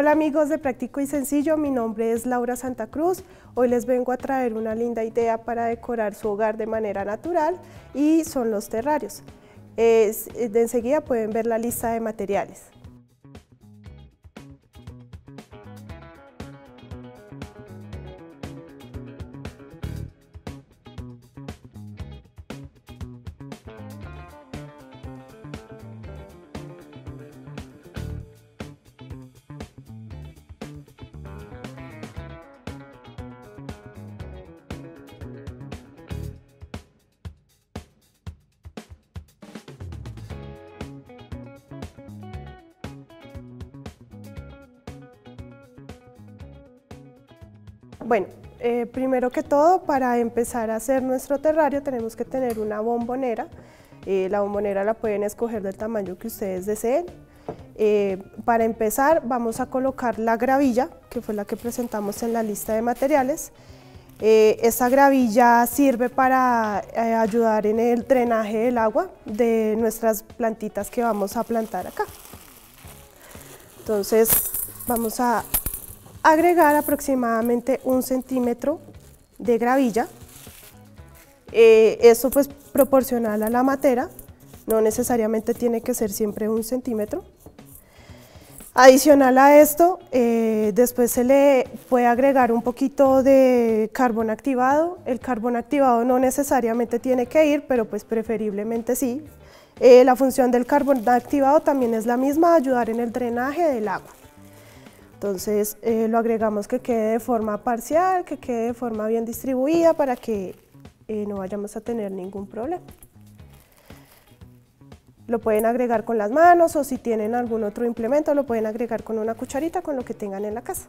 Hola amigos de Práctico y Sencillo, mi nombre es Laura Santa Cruz. Hoy les vengo a traer una linda idea para decorar su hogar de manera natural y son los terrarios. de enseguida pueden ver la lista de materiales. Bueno, eh, primero que todo, para empezar a hacer nuestro terrario tenemos que tener una bombonera. Eh, la bombonera la pueden escoger del tamaño que ustedes deseen. Eh, para empezar vamos a colocar la gravilla, que fue la que presentamos en la lista de materiales. esta gravilla sirve para ayudar en el drenaje del agua de nuestras plantitas que vamos a plantar acá. Entonces vamos a agregar aproximadamente un centímetro de gravilla. Eh, esto pues proporcional a la matera, no necesariamente tiene que ser siempre un centímetro. Adicional a esto, eh, después se le puede agregar un poquito de carbón activado. El carbón activado no necesariamente tiene que ir, pero pues preferiblemente sí. Eh, la función del carbón activado también es la misma, ayudar en el drenaje del agua. Entonces eh, lo agregamos que quede de forma parcial, que quede de forma bien distribuida para que eh, no vayamos a tener ningún problema. Lo pueden agregar con las manos o si tienen algún otro implemento lo pueden agregar con una cucharita con lo que tengan en la casa.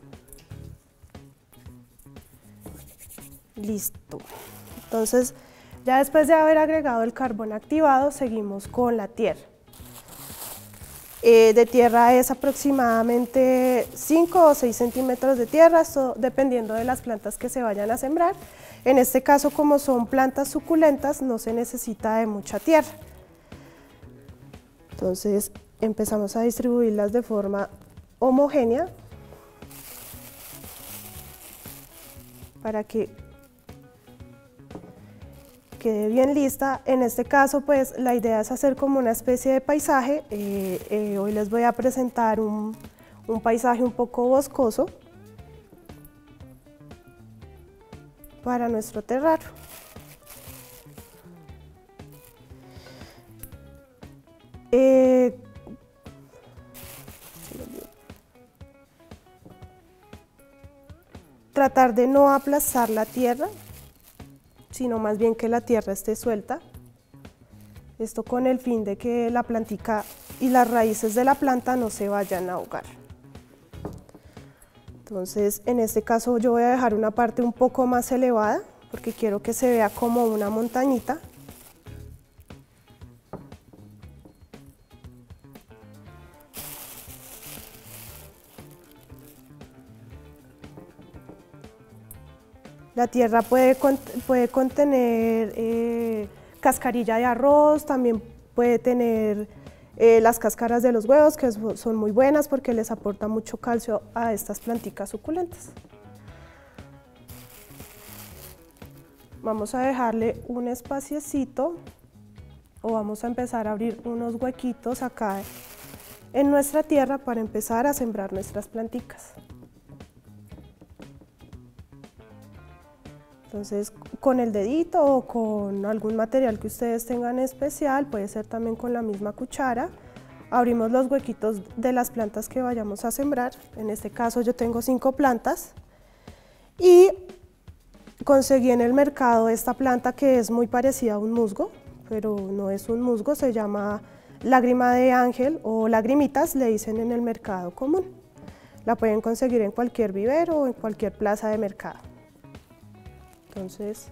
Listo. Entonces ya después de haber agregado el carbón activado seguimos con la tierra. Eh, de tierra es aproximadamente 5 o 6 centímetros de tierra, dependiendo de las plantas que se vayan a sembrar. En este caso, como son plantas suculentas, no se necesita de mucha tierra. Entonces empezamos a distribuirlas de forma homogénea para que quede bien lista. En este caso, pues la idea es hacer como una especie de paisaje. Eh, eh, hoy les voy a presentar un, paisaje un poco boscoso para nuestro terrario. Eh, tratar de no aplazar la tierra sino más bien que la tierra esté suelta. Esto con el fin de que la plantica y las raíces de la planta no se vayan a ahogar. Entonces, en este caso yo voy a dejar una parte un poco más elevada porque quiero que se vea como una montañita. La tierra puede, puede contener eh, cascarilla de arroz, también puede tener eh, las cáscaras de los huevos, que son muy buenas porque les aporta mucho calcio a estas plantitas suculentas. Vamos a dejarle un espaciecito o vamos a empezar a abrir unos huequitos acá en nuestra tierra para empezar a sembrar nuestras plantitas. Entonces, con el dedito o con algún material que ustedes tengan especial, puede ser también con la misma cuchara, abrimos los huequitos de las plantas que vayamos a sembrar. En este caso yo tengo cinco plantas y conseguí en el mercado esta planta que es muy parecida a un musgo, pero no es un musgo, se llama lágrima de ángel o lagrimitas, le dicen en el mercado común. La pueden conseguir en cualquier vivero o en cualquier plaza de mercado. Entonces,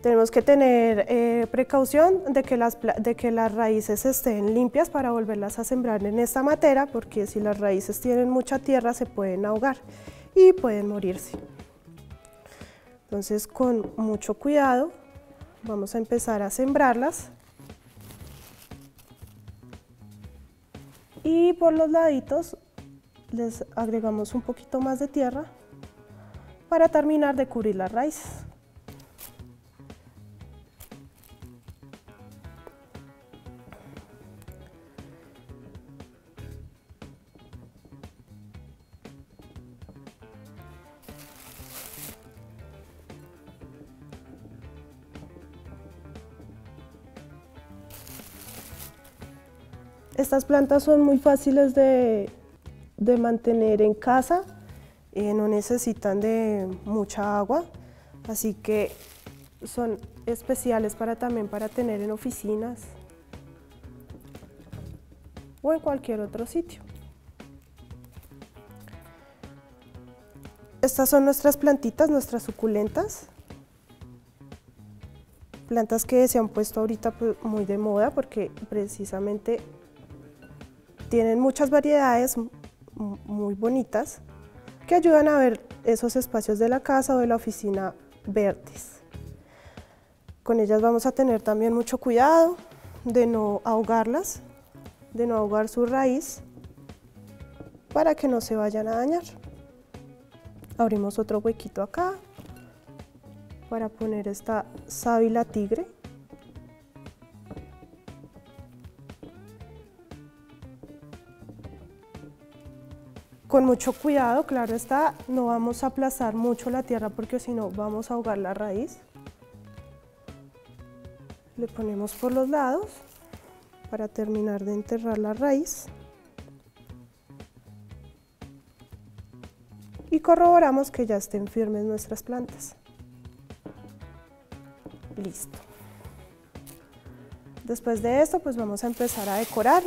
tenemos que tener eh, precaución de que, las, de que las raíces estén limpias para volverlas a sembrar en esta matera, porque si las raíces tienen mucha tierra se pueden ahogar y pueden morirse. Entonces, con mucho cuidado, vamos a empezar a sembrarlas. Y por los laditos les agregamos un poquito más de tierra para terminar de cubrir las raíces. Estas plantas son muy fáciles de, mantener en casa, eh, no necesitan de mucha agua, así que son especiales para también para tener en oficinas o en cualquier otro sitio. Estas son nuestras plantitas, nuestras suculentas. Plantas que se han puesto ahorita pues, muy de moda porque precisamente tienen muchas variedades muy bonitas que ayudan a ver esos espacios de la casa o de la oficina verdes. Con ellas vamos a tener también mucho cuidado de no ahogarlas, de no ahogar su raíz para que no se vayan a dañar. Abrimos otro huequito acá para poner esta sábila tigre. Con mucho cuidado, claro está, no vamos a aplazar mucho la tierra porque si no vamos a ahogar la raíz. Le ponemos por los lados para terminar de enterrar la raíz. Y corroboramos que ya estén firmes nuestras plantas. Listo. Después de esto, pues vamos a empezar a decorar.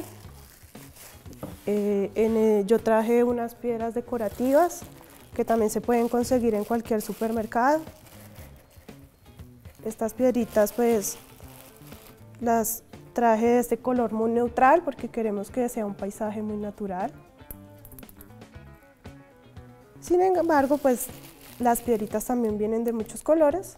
Eh, eh, yo traje unas piedras decorativas que también se pueden conseguir en cualquier supermercado. Estas piedritas pues las traje de este color muy neutral porque queremos que sea un paisaje muy natural. Sin embargo, pues las piedritas también vienen de muchos colores.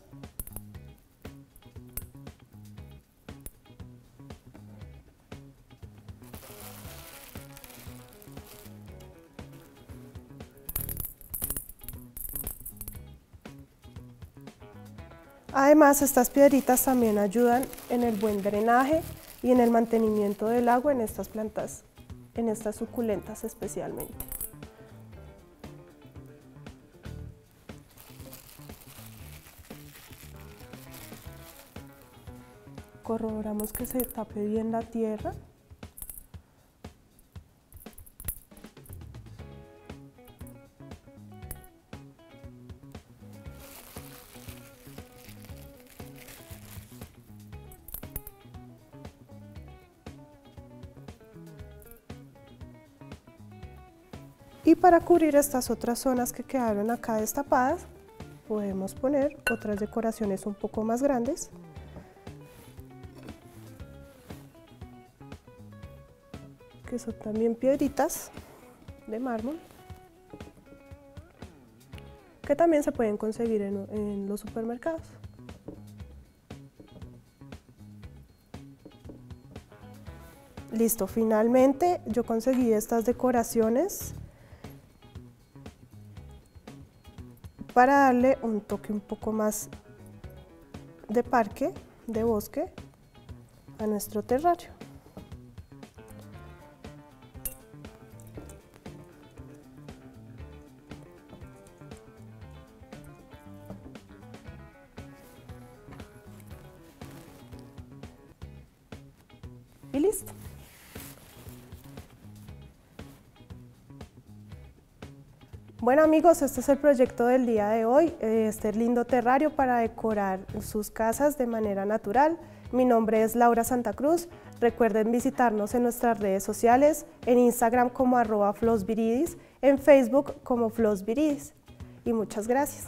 Además, estas piedritas también ayudan en el buen drenaje y en el mantenimiento del agua en estas plantas, en estas suculentas especialmente. Corroboramos que se tape bien la tierra Y para cubrir estas otras zonas que quedaron acá destapadas, podemos poner otras decoraciones un poco más grandes. Que son también piedritas de mármol. Que también se pueden conseguir en, los supermercados. Listo, finalmente yo conseguí estas decoraciones para darle un toque un poco más de parque, de bosque a nuestro terrario. Y listo. Bueno amigos, este es el proyecto del día de hoy, este lindo terrario para decorar sus casas de manera natural. Mi nombre es Laura Santa Cruz, recuerden visitarnos en nuestras redes sociales, en Instagram como arroba flosviridis, en Facebook como flosviridis. Y muchas gracias.